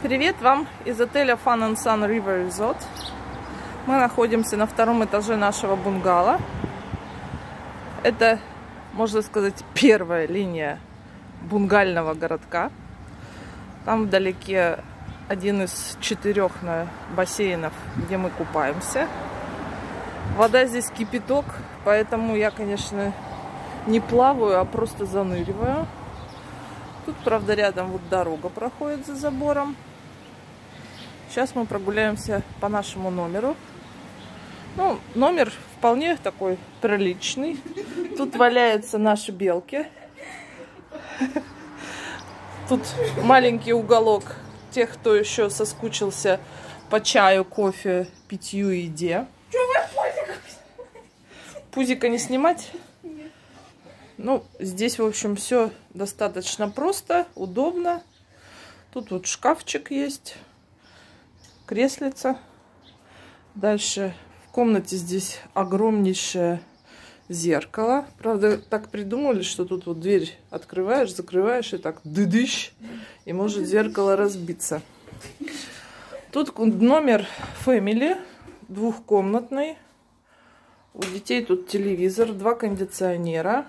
Привет вам из отеля Fun and Sun River Resort. Мы находимся на втором этаже нашего бунгало. Это, можно сказать, первая линия бунгального городка. Там вдалеке один из четырех бассейнов, где мы купаемся. Вода здесь кипяток, поэтому я, конечно, не плаваю, а просто заныриваю. Тут, правда, рядом вот дорога проходит за забором. Сейчас мы прогуляемся по нашему номеру. Ну, номер вполне такой приличный. Тут валяются наши белки. Тут маленький уголок тех, кто еще соскучился по чаю, кофе, питью и еде. Пузика не снимать? Ну, здесь, в общем, все достаточно просто, удобно. Тут вот шкафчик есть, креслица. Дальше в комнате здесь огромнейшее зеркало. Правда, так придумали, что тут вот дверь открываешь, закрываешь и так дыдыщ, и может зеркало разбиться. Тут номер Family, двухкомнатный. У детей тут телевизор, два кондиционера.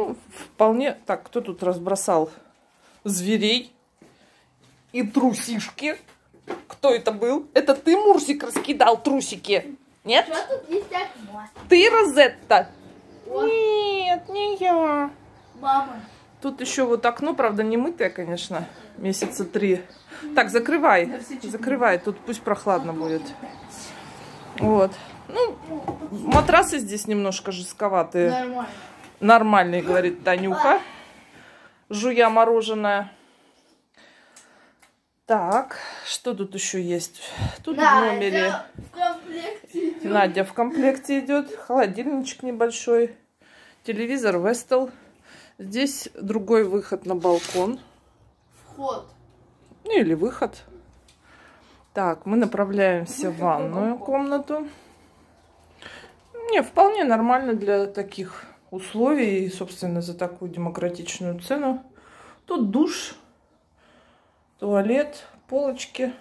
Ну, вполне... Так, кто тут разбросал зверей и трусишки? Кто это был? Это ты, Мурсик, раскидал трусики? Нет? Ты, Розетта? О. Нет, не я. Мама. Тут еще вот окно, правда, не мытое, конечно, месяца три. Так, закрывай, закрывай, тут пусть прохладно будет. Вот. Ну, матрасы здесь немножко жестковатые. Нормально. Нормальный, говорит Танюха, жуя мороженое. Так, что тут еще есть? Тут в номере Надя в комплекте идет. Надя в комплекте идет, холодильничек небольшой, телевизор Вестел. Здесь другой выход на балкон. Вход. Ну или выход. Так, мы направляемся в ванную комнату. Не, вполне нормально для таких условий и, собственно, за такую демократичную цену. Тут душ, туалет, полочки.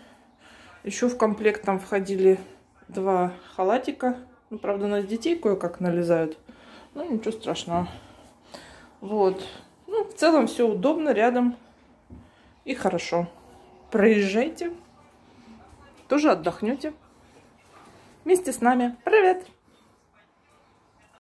Еще в комплект там входили два халатика. Ну, правда, на детей кое-как налезают. Ну, ничего страшного. Вот. Ну, в целом все удобно, рядом и хорошо. Проезжайте. Тоже отдохнете. Вместе с нами. Привет!